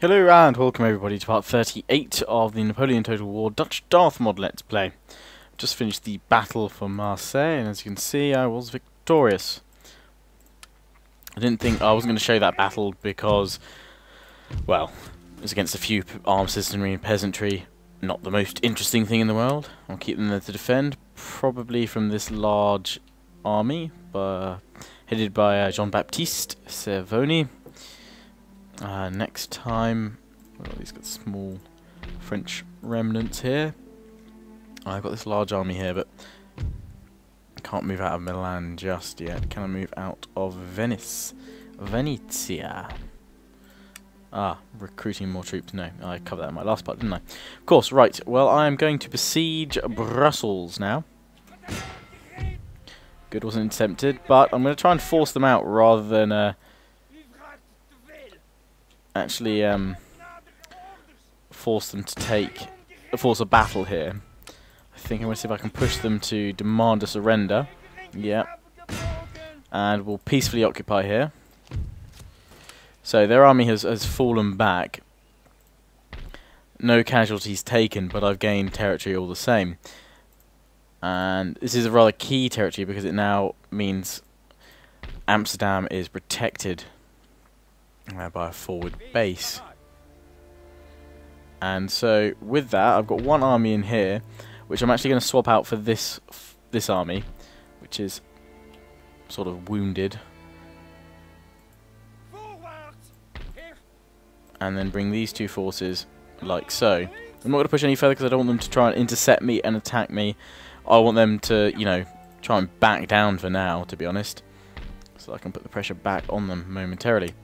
Hello and welcome everybody to part 38 of the Napoleon Total War Dutch Darthmod Let's Play. Just finished the battle for Marseille and as you can see I was victorious. I didn't think I was going to show that battle because, well, it was against a few armed citizenry and peasantry. Not the most interesting thing in the world. I'll keep them there to defend, probably from this large army, uh, headed by uh, Jean-Baptiste Cervoni. Uh, next time, well, he's got small French remnants here. I've got this large army here, but I can't move out of Milan just yet. Can I move out of Venice? Venezia. Ah, recruiting more troops. No, I covered that in my last part, didn't I? Of course, right. Well, I am going to besiege Brussels now. Good wasn't attempted, but I'm going to try and force them out rather than... Uh, actually um, force them to take, force a battle here. I think I'm going to see if I can push them to demand a surrender. Yeah. And we'll peacefully occupy here. So their army has, has fallen back. No casualties taken, but I've gained territory all the same. And this is a rather key territory because it now means Amsterdam is protected Uh, by a forward base. And so with that, I've got one army in here, which I'm actually going to swap out for this this army, which is sort of wounded. And then bring these two forces like so. I'm not going to push any further because I don't want them to try and intercept me and attack me. I want them to, you know, try and back down for now, to be honest. So I can put the pressure back on them momentarily.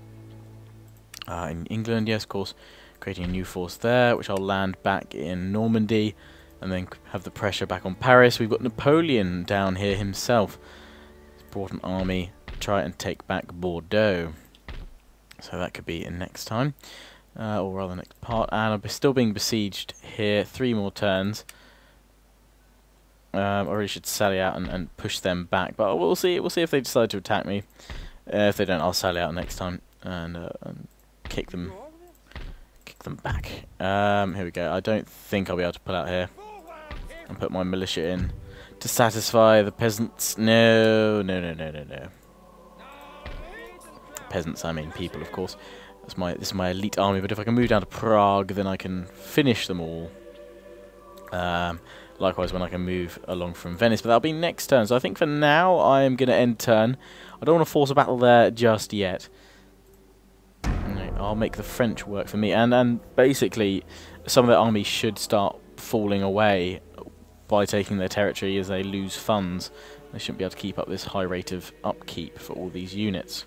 Uh, in England, yes, of course, creating a new force there, which I'll land back in Normandy, and then have the pressure back on Paris. We've got Napoleon down here himself. He's brought an army to try and take back Bordeaux. So that could be in next time, uh, or rather next part. And I'm still being besieged here. Three more turns. Um, I should sally out and, and, push them back, but we'll see. We'll see if they decide to attack me. Uh, if they don't, I'll sally out next time and, uh, and kick them kick them back. Um, here we go. I don't think I'll be able to pull out here and put my militia in to satisfy the peasants. No, no, no, no, no, no. Peasants, I mean people, of course. That's my this is my elite army. But if I can move down to Prague, then I can finish them all. Um, likewise, when I can move along from Venice, but that'll be next turn. So I think for now I am going to end turn. I don't want to force a battle there just yet. I'll make the French work for me. And and basically, some of their armies should start falling away by taking their territory as they lose funds. They shouldn't be able to keep up this high rate of upkeep for all these units.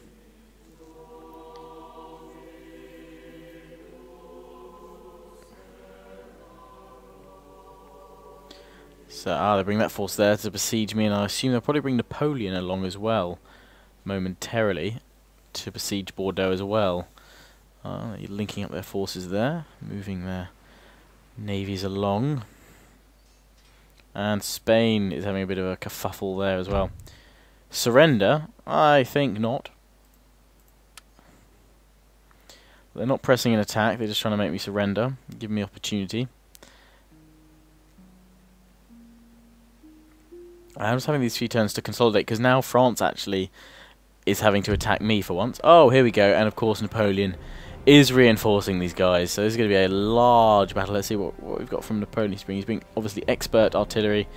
So, ah, they bring that force there to besiege me, and I assume they'll probably bring Napoleon along as well, momentarily, to besiege Bordeaux as well. Uh, linking up their forces there, moving their navies along. And Spain is having a bit of a kerfuffle there as well. Surrender? I think not. They're not pressing an attack, they're just trying to make me surrender, give me opportunity. I'm just having these few turns to consolidate, because now France actually is having to attack me for once. Oh, here we go, and of course Napoleon is reinforcing these guys. So this is going to be a large battle. Let's see what, what we've got from Napoleon Spring. He's being obviously expert artillery.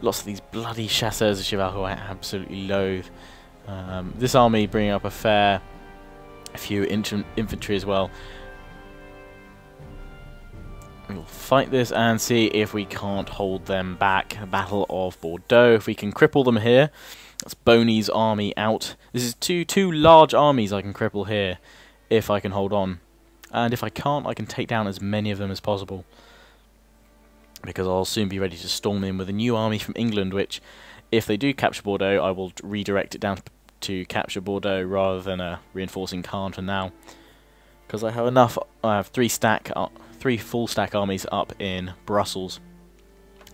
Lots of these bloody chasseurs of Cheval who I absolutely loathe. Um, this army bringing up a fair few infantry as well. We'll fight this and see if we can't hold them back. Battle of Bordeaux. If we can cripple them here. That's Boney's army out. This is two two large armies I can cripple here if I can hold on. And if I can't, I can take down as many of them as possible. Because I'll soon be ready to storm in with a new army from England, which, if they do capture Bordeaux, I will redirect it down to capture Bordeaux rather than uh, reinforcing Caen for now. Because I have enough, I have three stack, uh, three full stack armies up in Brussels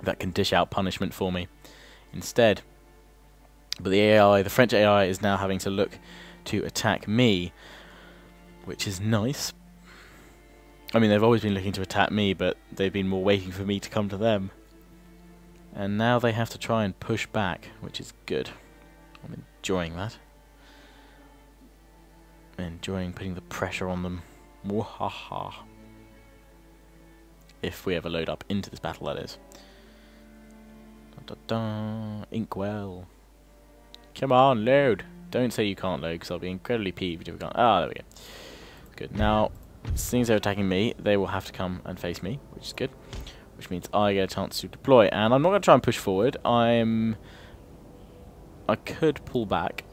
that can dish out punishment for me instead. But the AI, the French AI, is now having to look to attack me which is nice. I mean, they've always been looking to attack me, but they've been more waiting for me to come to them. And now they have to try and push back, which is good. I'm enjoying that. enjoying putting the pressure on them. Mwahaha. If we ever load up into this battle, that is. Da, da, da. Inkwell. Come on, load. Don't say you can't load, because I'll be incredibly peeved if we can't. Ah, there we go. Good. Now, since they're attacking me, they will have to come and face me, which is good. Which means I get a chance to deploy. And I'm not going to try and push forward. I'm... I could pull back.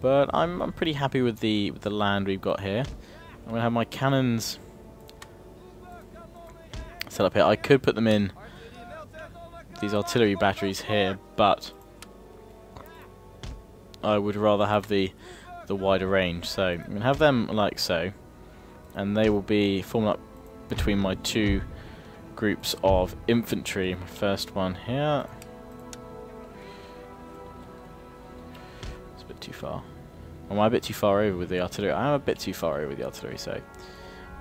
But I'm, I'm pretty happy with the, with the land we've got here. I'm going to have my cannons set up here. I could put them in these artillery batteries here, but I would rather have the the wider range. So I'm going to have them like so, and they will be formed up between my two groups of infantry. My First one here. It's a bit too far. Am I a bit too far over with the artillery? I am a bit too far over with the artillery, so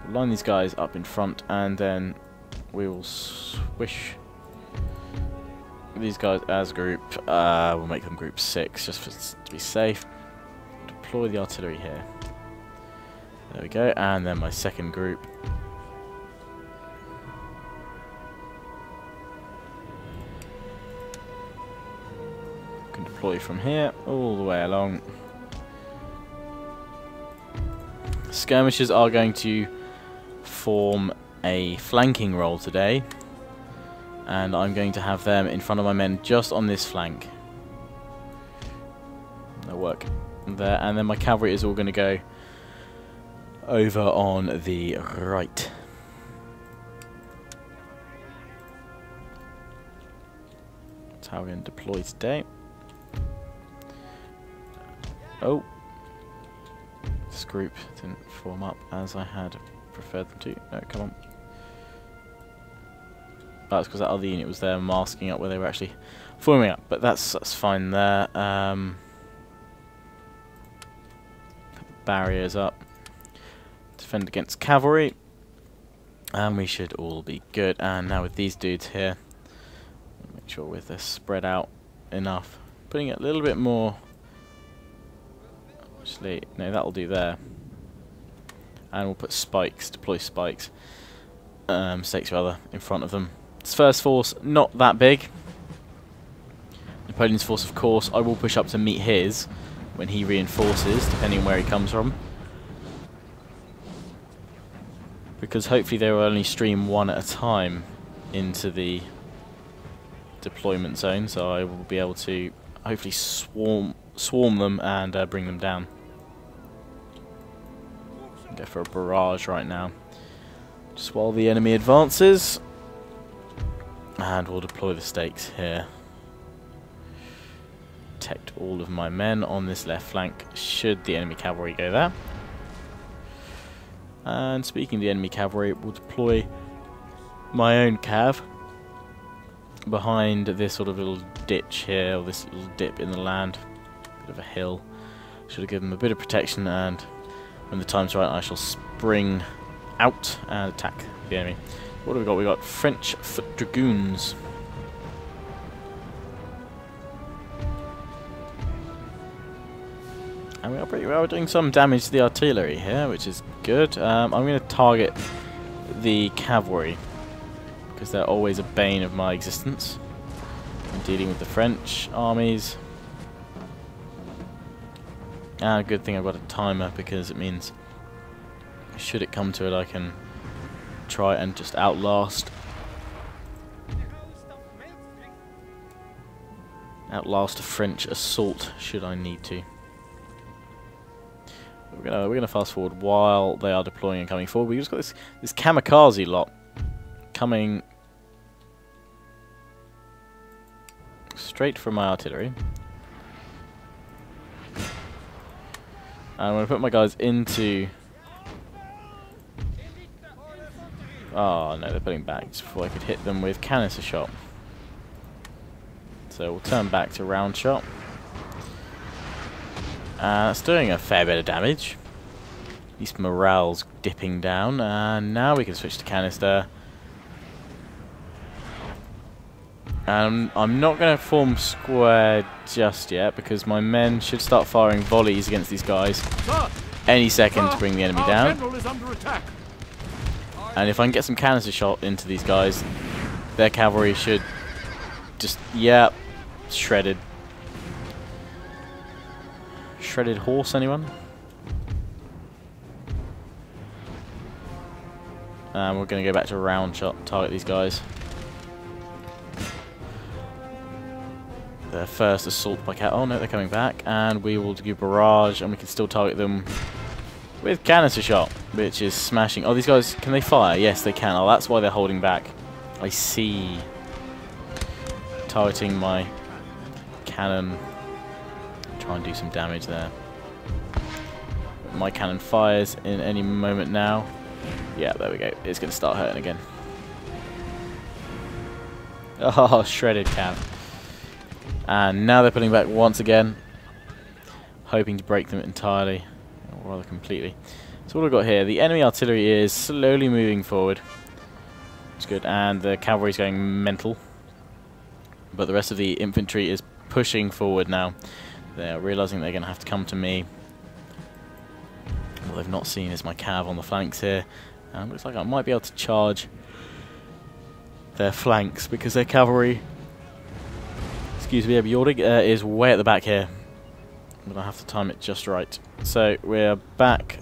line these guys up in front, and then we will swish these guys as a group. Uh, we'll make them group 6, just for, to be safe. Deploy the artillery here. There we go, and then my second group. Can deploy from here all the way along. Skirmishers are going to form a flanking role today. And I'm going to have them in front of my men just on this flank. That'll work there. And then my cavalry is all going to go over on the right. That's how we're going to deploy today. Oh, this group didn't form up as I had preferred them to. No, come on. That's because that other unit was there masking up where they were actually forming up. But that's that's fine there. Um, barriers up. Defend against cavalry. And we should all be good. And now with these dudes here, make sure with this spread out enough. Putting it a little bit more Actually, no, that'll do there. And we'll put spikes, deploy spikes, um, stakes rather, in front of them. This first force, not that big. Napoleon's force, of course, I will push up to meet his when he reinforces, depending on where he comes from. Because hopefully they will only stream one at a time into the deployment zone, so I will be able to hopefully swarm swarm them and uh, bring them down. Go for a barrage right now. Just while the enemy advances. And we'll deploy the stakes here. Protect all of my men on this left flank should the enemy cavalry go there. And speaking of the enemy cavalry, we'll deploy my own cav behind this sort of little ditch here, or this little dip in the land bit of a hill. Should have given them a bit of protection and when the time's right I shall spring out and attack the enemy. What have we got? we got French foot dragoons. And we are pretty well doing some damage to the artillery here, which is good. Um, I'm going to target the cavalry because they're always a bane of my existence. I'm dealing with the French armies. Ah, good thing I've got a timer because it means should it come to it I can try and just outlast outlast a French assault should I need to. We're gonna we're gonna fast forward while they are deploying and coming forward. We've just got this this kamikaze lot coming straight from my artillery. I'm going to put my guys into... Oh, no, they're putting back before I could hit them with canister shot. So we'll turn back to round shot. Uh, it's doing a fair bit of damage. At least morale's dipping down. And now we can switch to canister. And I'm not going to form square just yet because my men should start firing volleys against these guys any second to bring the enemy down. And if I can get some canister shot into these guys, their cavalry should just, yeah, shredded. Shredded horse, anyone? And we're going to go back to round shot, target these guys. Their first assault by cat. Oh no, they're coming back. And we will do barrage, and we can still target them with canister shot, which is smashing. Oh, these guys, can they fire? Yes, they can. Oh, that's why they're holding back. I see. Targeting my cannon. Try and do some damage there. My cannon fires in any moment now. Yeah, there we go. It's going to start hurting again. Oh, shredded cav. And now they're pulling back once again, hoping to break them entirely, or rather completely. So what I've got here, the enemy artillery is slowly moving forward. It's good, and the cavalry is going mental. But the rest of the infantry is pushing forward now. They're realising they're going to have to come to me. What they've not seen is my cav on the flanks here. Looks like I might be able to charge their flanks because their cavalry excuse me, Bjordig uh, is way at the back here. But I have to time it just right. So we're back.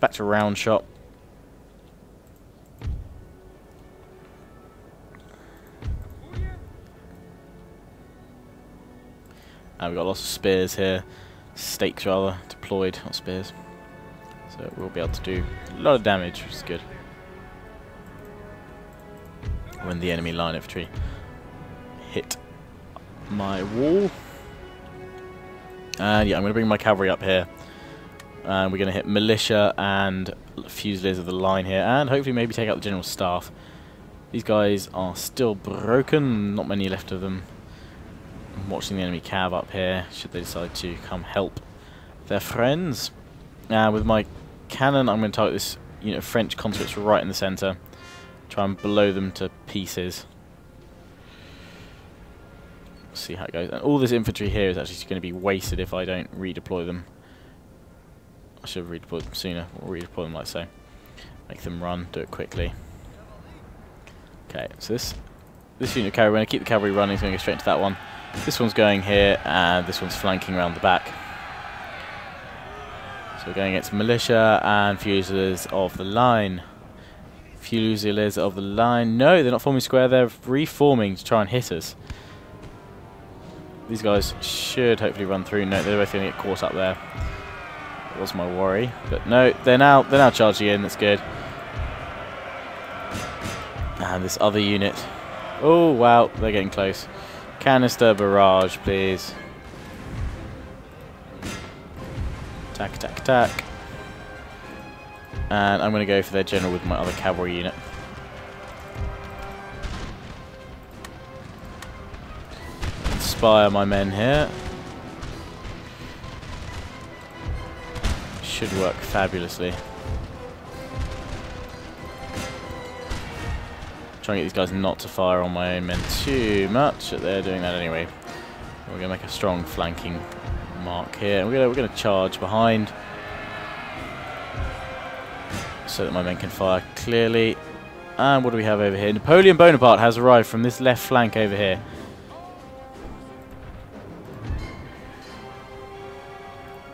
Back to round shot. And we've got lots of spears here. Stakes rather, deployed, not spears. So we'll be able to do a lot of damage, which is good when the enemy line infantry hit my wall. And yeah, I'm going to bring my cavalry up here. And we're going to hit militia and fusiliers of the line here. And hopefully maybe take out the general staff. These guys are still broken. Not many left of them. I'm watching the enemy cav up here. Should they decide to come help their friends. And with my cannon, I'm going to target this unit of French conscripts right in the centre. Try and blow them to pieces. See how it goes. And all this infantry here is actually going to be wasted if I don't redeploy them. I should have redeployed them sooner, or redeploy them like so. Make them run, do it quickly. Okay, so this this unit of cavalry, we're going to keep the cavalry running, it's going to go straight into that one. This one's going here, and this one's flanking around the back. So we're going against militia and fusiliers of the line. Fusiliers of the line. No, they're not forming square. They're reforming to try and hit us. These guys should hopefully run through. No, they're both going to get caught up there. That was my worry. But no, they're now they're now charging in. That's good. And this other unit. Oh, wow. They're getting close. Canister barrage, please. Attack, attack, attack. And I'm going to go for their general with my other cavalry unit. Inspire my men here. Should work fabulously. Try and get these guys not to fire on my own men too much. They're doing that anyway. We're going to make a strong flanking mark here. We're going to charge behind so that my men can fire clearly. And what do we have over here? Napoleon Bonaparte has arrived from this left flank over here.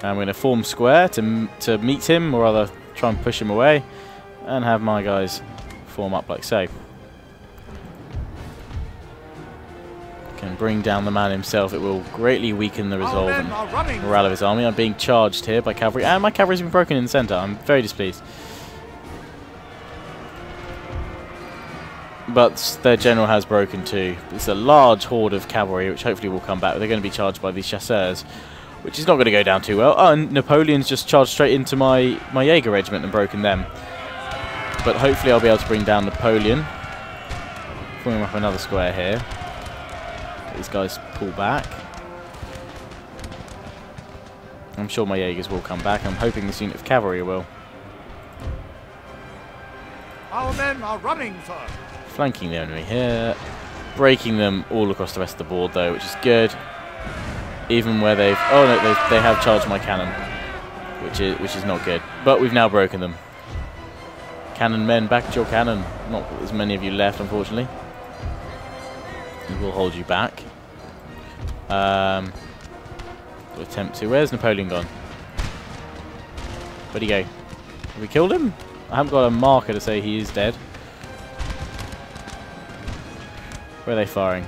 And I'm going to form square to, to meet him, or rather try and push him away, and have my guys form up like so. Can bring down the man himself. It will greatly weaken the resolve and morale of his army. I'm being charged here by cavalry, and my cavalry's been broken in the centre. I'm very displeased. but their general has broken too. It's a large horde of cavalry, which hopefully will come back. They're going to be charged by these chasseurs, which is not going to go down too well. Oh, and Napoleon's just charged straight into my, my Jaeger regiment and broken them. But hopefully I'll be able to bring down Napoleon. Forming up another square here. These guys pull back. I'm sure my Jaegers will come back. I'm hoping this unit of cavalry will. Our men are running, sir. Flanking the enemy here. Breaking them all across the rest of the board, though, which is good. Even where they've... Oh, no, they, they have charged my cannon. Which is, which is not good. But we've now broken them. Cannon men, back to your cannon. Not as many of you left, unfortunately. We will hold you back. Um, we'll attempt to. Where's Napoleon gone? Where'd he go? Have we killed him? I haven't got a marker to say he is dead. Where are they firing?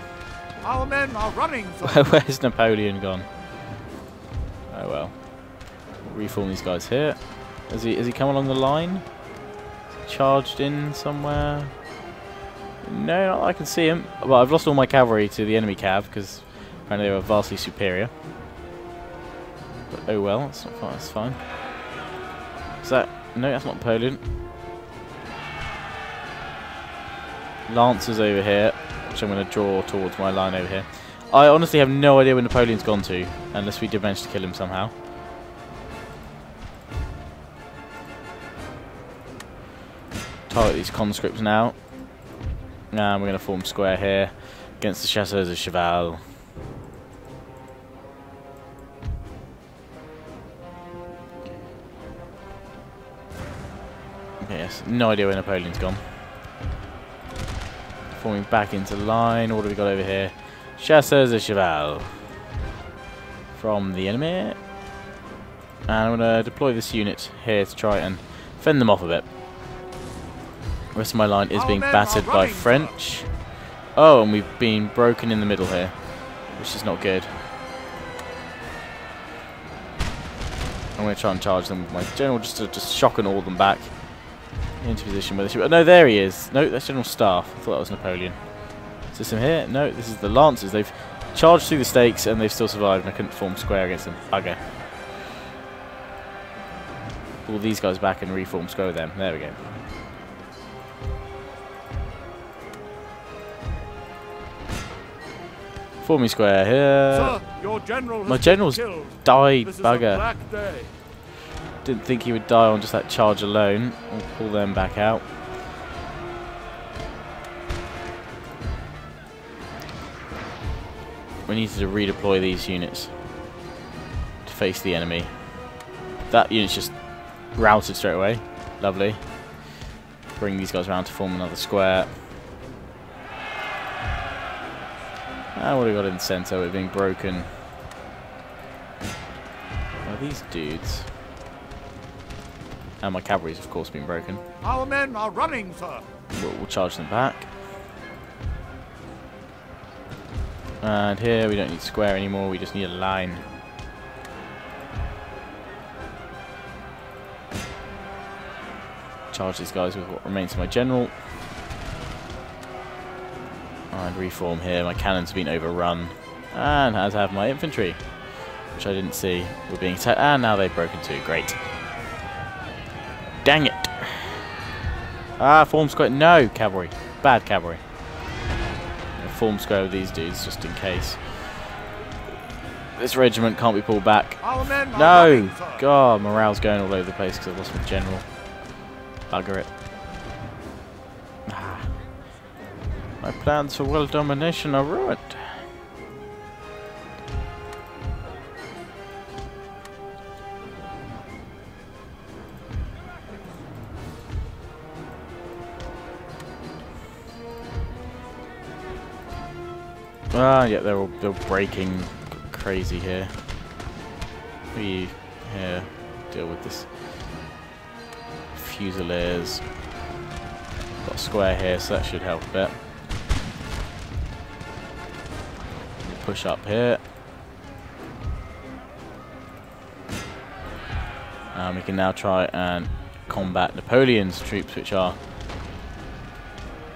Our men are running. Where's Napoleon gone? Oh well. Reform these guys here. Has he has he come along the line? Charged in somewhere? No, I can see him. Well, I've lost all my cavalry to the enemy cav because apparently they were vastly superior. But oh well, that's not fine. That's fine. Is that no? That's not Napoleon. Lancers over here, which I'm going to draw towards my line over here. I honestly have no idea where Napoleon's gone to, unless we did manage to kill him somehow. Target these conscripts now. And we're going to form square here against the Chasseurs of Cheval. Yes, no idea where Napoleon's gone. Forming back into line. What do we got over here? Chasseurs de Cheval. From the enemy. And I'm going to deploy this unit here to try and fend them off a bit. The rest of my line is Our being battered by French. Oh, and we've been broken in the middle here, which is not good. I'm going to try and charge them with my general just to just shock and all them back into position where they should. Oh, no, there he is. No, that's General Staff. I thought that was Napoleon. Is this him here? No, this is the Lancers. They've charged through the stakes and they've still survived, and I couldn't form square against them. Bugger. Pull these guys back and reform square with them. There we go. Forming square here. sir, your general my general's died, This is a bugger. Didn't think he would die on just that charge alone. We'll pull them back out. We needed to redeploy these units to face the enemy. That unit's just routed straight away. Lovely. Bring these guys around to form another square. And what have we got in the centre? We're being broken. Are these dudes? And my cavalry's of course been broken. Our men are running, sir. We'll, we'll charge them back. And here we don't need square anymore, we just need a line. Charge these guys with what remains of my general. And reform here, my cannons have been overrun. And as have my infantry, which I didn't see were being attacked. And now they've broken too, great. Ah, form square. No, cavalry. Bad cavalry. Form square with these dudes just in case. This regiment can't be pulled back. Our men are No! God, morale's going all over the place because I've lost my general. Bugger it. Ah. My plans for world domination are ruined. Ah, yeah, they're all they're breaking crazy here. We here deal with this fusiliers. Got a square here, so that should help a bit. Push up here. And we can now try and combat Napoleon's troops, which are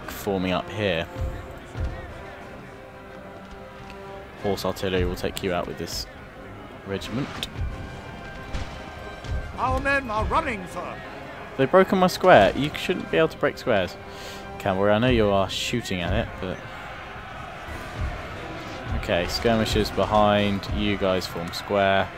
forming up here. Horse artillery will take you out with this regiment. Our men are running, sir. They've broken my square. You shouldn't be able to break squares. Cavalry, I know you are shooting at it, but... Okay, skirmishers behind. You guys form square.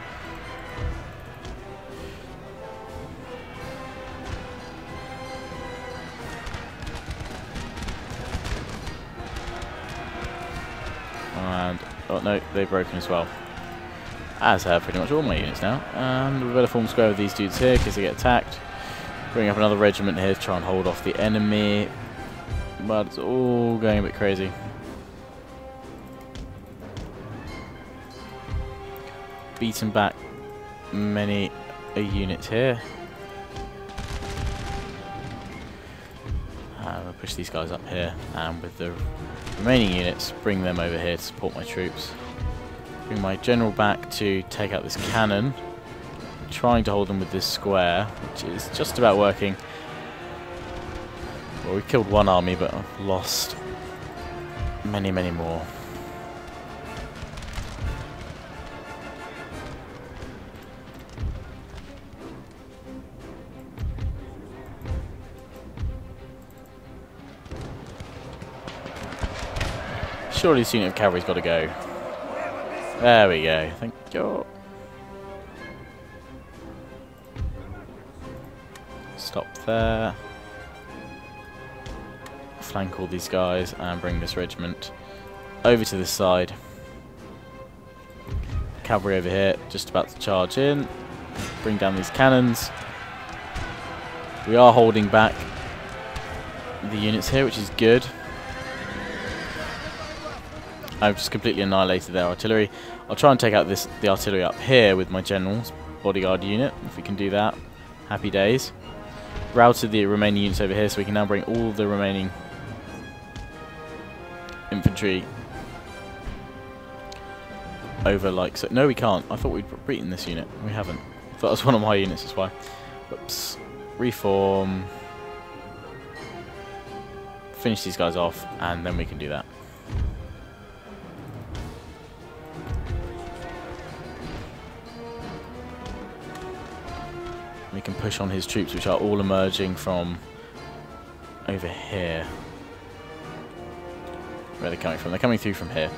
They've broken as well. As have pretty much all my units now. And we better form square with these dudes here because they get attacked. Bring up another regiment here to try and hold off the enemy. But it's all going a bit crazy. Beaten back many a unit here. And we'll push these guys up here, and with the remaining units, bring them over here to support my troops. Bring my general back to take out this cannon. Trying to hold them with this square, which is just about working. Well, we killed one army, but I've lost many, many more. Surely this unit of cavalry's got to go. There we go. Thank you. Stop there. Flank all these guys and bring this regiment over to this side. Cavalry over here, just about to charge in. Bring down these cannons. We are holding back the units here, which is good. I've just completely annihilated their artillery. I'll try and take out this the artillery up here with my general's bodyguard unit, if we can do that. Happy days. Routed the remaining units over here, so we can now bring all the remaining infantry over like so. No, we can't. I thought we'd beaten this unit. We haven't. I thought it was one of my units, that's why. Whoops. Reform. Finish these guys off, and then we can do that. Push on his troops, which are all emerging from over here. Where they're they coming from? They're coming through from here.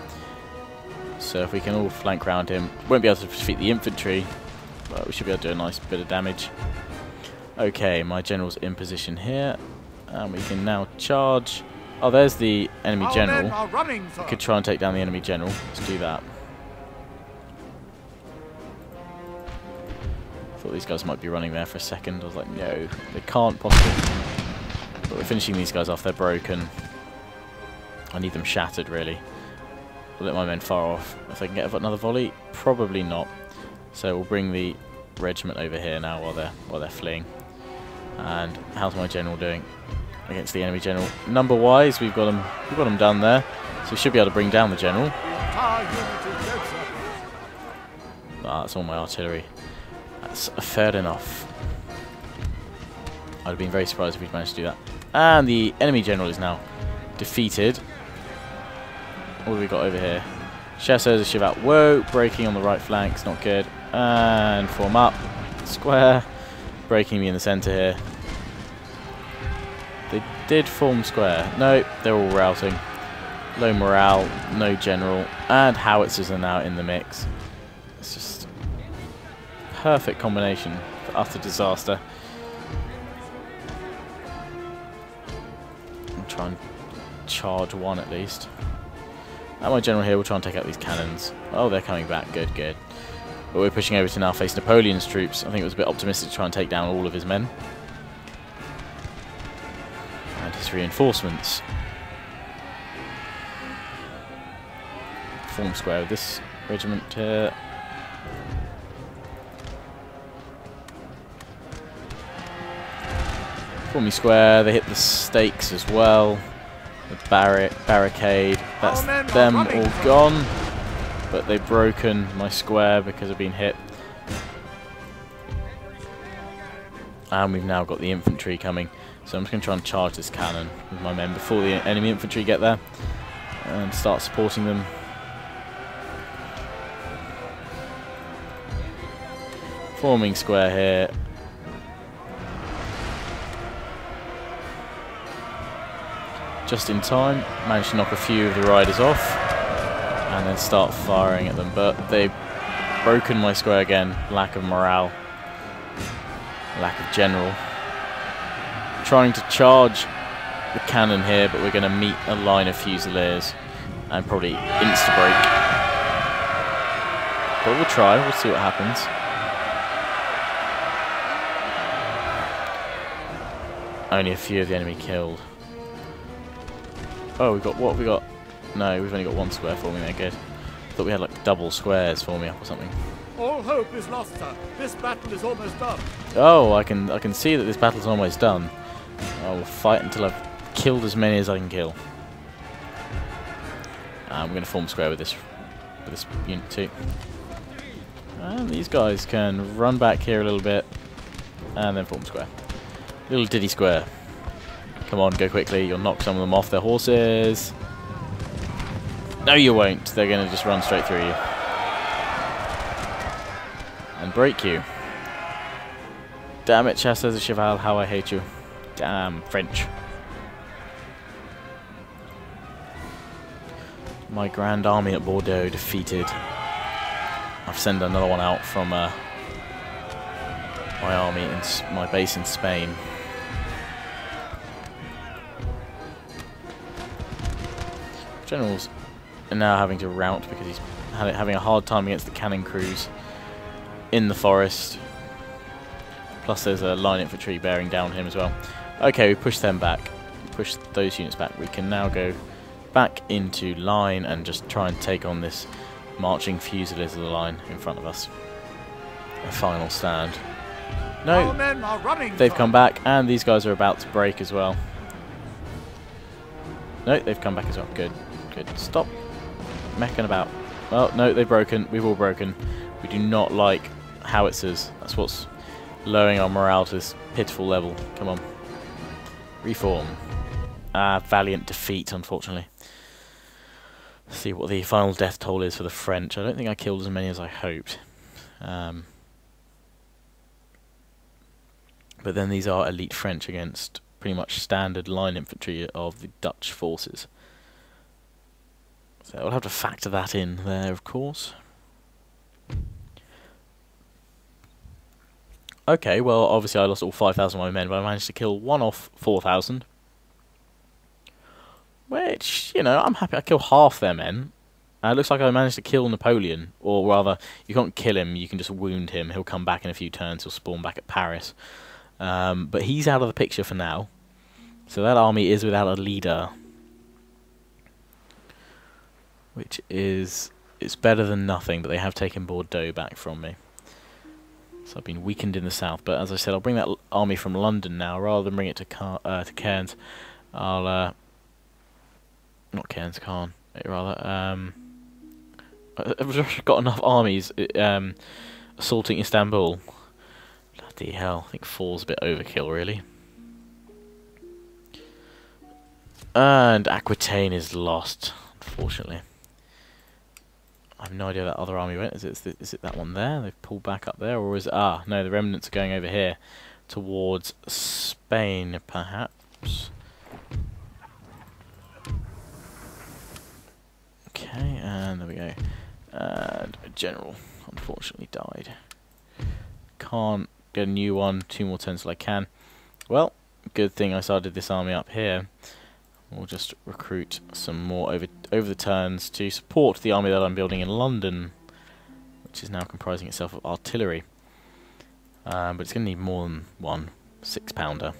So if we can all flank round him, won't be able to defeat the infantry, but we should be able to do a nice bit of damage. Okay, my general's in position here, and we can now charge. Oh, there's the enemy general. running. We could try and take down the enemy general. Let's do that. Thought these guys might be running there for a second. I was like, no, they can't possibly. But we're finishing these guys off. They're broken. I need them shattered, really. I'll let my men fire off. If I can get another volley, probably not. So we'll bring the regiment over here now while they're while they're fleeing. And how's my general doing against the enemy general? Number wise, we've got them we've got them done there. So we should be able to bring down the general. Entire unit is dead, sir. Ah, that's all my artillery. That's fair enough. I'd have been very surprised if we'd managed to do that. And the enemy general is now defeated. What have we got over here? Chasseurs of Cheval. Whoa, breaking on the right flank. It's not good. And form up. Square. Breaking me in the centre here. They did form square. No, they're all routing. Low morale, no general. And howitzers are now in the mix. It's just perfect combination for utter disaster. I'll try and charge one at least. And my general here we'll try and take out these cannons. Oh, they're coming back. Good, good. But we're pushing over to now face Napoleon's troops. I think it was a bit optimistic to try and take down all of his men. And his reinforcements. Form square with this regiment here. Forming square, they hit the stakes as well. The barri barricade, that's them all gone. But they've broken my square because I've been hit. And we've now got the infantry coming. So I'm just going to try and charge this cannon with my men before the enemy infantry get there. And start supporting them. Forming square here. Just in time, managed to knock a few of the riders off and then start firing at them. But they've broken my square again. Lack of morale, lack of general. Trying to charge the cannon here, but we're going to meet a line of fusiliers and probably insta break. But we'll try. We'll see what happens. Only a few of the enemy killed. Oh, we've got what have we got? No, we've only got one square forming there. Good. Thought we had like double squares forming up or something. All hope is lost, sir. This battle is almost done. Oh, I can I can see that this battle's almost done. I will fight until I've killed as many as I can kill. Uh, I'm going to form square with this with this unit too. And these guys can run back here a little bit and then form square. Little diddy square. Come on, go quickly. You'll knock some of them off their horses. No, you won't. They're going to just run straight through you. And break you. Damn it, Chasseur de Cheval, how I hate you. Damn, French. My grand army at Bordeaux defeated. I've sent another one out from uh, my army in my base in Spain. Generals are now having to rout because he's having a hard time against the cannon crews in the forest. Plus there's a line infantry bearing down him as well. Okay, we push them back. Push those units back. We can now go back into line and just try and take on this marching fusiliers of the line in front of us. A final stand. No, running, they've come back and these guys are about to break as well. No, they've come back as well. Good, good. Stop mecking about. Well, no, they've broken. We've all broken. We do not like howitzers. That's what's lowering our morale to this pitiful level. Come on. Reform. Ah, valiant defeat, unfortunately. Let's see what the final death toll is for the French. I don't think I killed as many as I hoped. Um, but then these are elite French against pretty much standard line infantry of the Dutch forces. So we'll have to factor that in there, of course. Okay, well, obviously I lost all 5,000 of my men, but I managed to kill one off 4,000. Which, you know, I'm happy I killed half their men. Uh, it looks like I managed to kill Napoleon. Or rather, you can't kill him, you can just wound him. He'll come back in a few turns, he'll spawn back at Paris. Um, but he's out of the picture for now. So that army is without a leader. Which is... It's better than nothing, but they have taken Bordeaux back from me. So I've been weakened in the south, but as I said, I'll bring that army from London now, rather than bring it to Car uh, to Cairns. I'll uh, not Cairns, Caen, rather. Um, I've got enough armies um, assaulting Istanbul. Bloody hell, I think four's a bit overkill, really. And Aquitaine is lost, unfortunately. I have no idea where that other army went. Is it, is it that one there? They've pulled back up there, or is it... Ah, no, the remnants are going over here towards Spain, perhaps. Okay, and there we go. And a general, unfortunately, died. Can't get a new one. Two more turns till I can. Well, good thing I started this army up here. We'll just recruit some more over over the turns to support the army that I'm building in London, which is now comprising itself of artillery. Um, but it's going to need more than one six-pounder.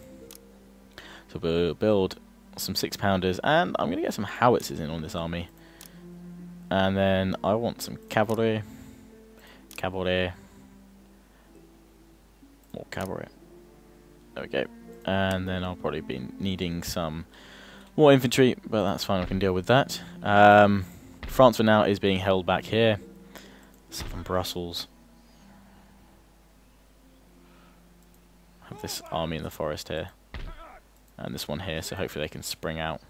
So we'll build some six-pounders, and I'm going to get some howitzers in on this army. And then I want some cavalry, cavalry, more cavalry. There we go. And then I'll probably be needing some more infantry, but that's fine, I can deal with that. Um, France for now is being held back here. Southern Brussels. have this army in the forest here. And this one here, so hopefully they can spring out.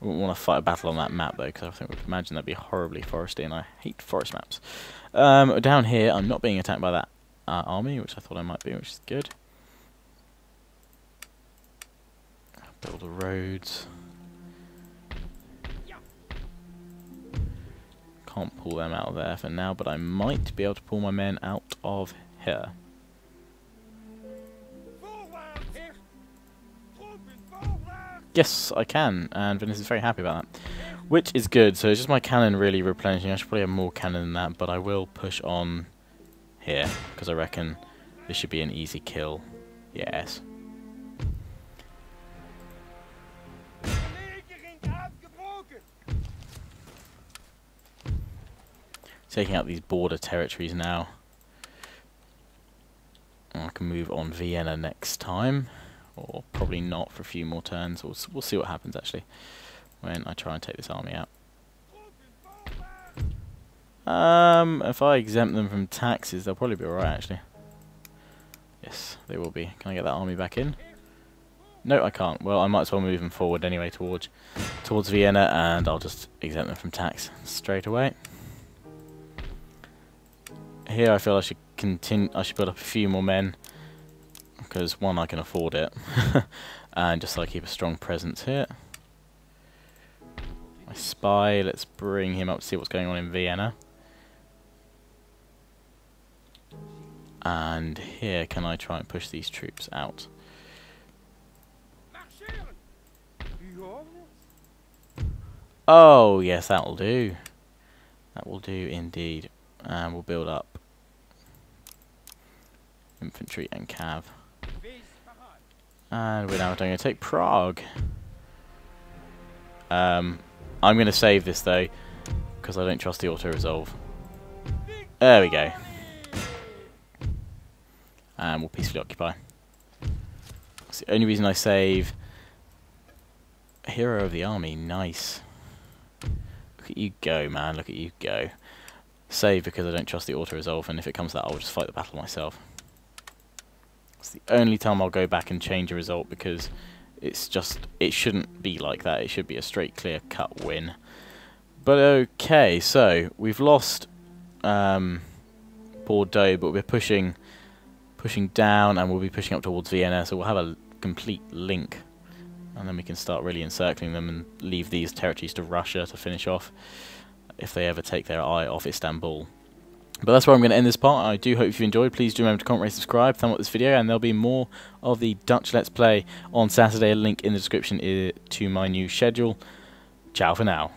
Wouldn't want to fight a battle on that map though, because I think we would imagine that'd be horribly foresty, and I hate forest maps. Um, down here, I'm not being attacked by that uh, army, which I thought I might be, which is good. Build the roads. Can't pull them out of there for now, but I might be able to pull my men out of here. Yes, I can, and Venice is very happy about that. Which is good, so it's just my cannon really replenishing. I should probably have more cannon than that, but I will push on here, because I reckon this should be an easy kill. Yes. Taking out these border territories now. I can move on Vienna next time or probably not for a few more turns. We'll, we'll see what happens actually when I try and take this army out. Um, if I exempt them from taxes, they'll probably be alright actually. Yes, they will be. Can I get that army back in? No, I can't. Well, I might as well move them forward anyway towards towards Vienna, and I'll just exempt them from tax straight away. Here, I feel I should continue. I should build up a few more men because one, I can afford it, and just so I keep a strong presence here. My spy, let's bring him up to see what's going on in Vienna. And here, can I try and push these troops out? Oh, yes, that will do. That will do indeed. And we'll build up infantry and cav. And we're now going to take Prague. Um, I'm going to save this though, because I don't trust the auto-resolve. There we go. And we'll peacefully occupy. That's the only reason I save. Hero of the army, nice. Look at you go, man, look at you go. Save because I don't trust the auto-resolve, and if it comes to that, I'll just fight the battle myself. It's the only time I'll go back and change a result because it's just, it shouldn't be like that. It should be a straight, clear-cut win. But okay, so we've lost um, Bordeaux, but we're pushing pushing down and we'll be pushing up towards Vienna, so we'll have a complete link. And then we can start really encircling them and leave these territories to Russia to finish off if they ever take their eye off Istanbul. But that's where I'm going to end this part. I do hope you enjoyed. Please do remember to comment, rate, subscribe, thumb up this video, and there'll be more of the Dutch Let's Play on Saturday. A link in the description eh, to my new schedule. Ciao for now.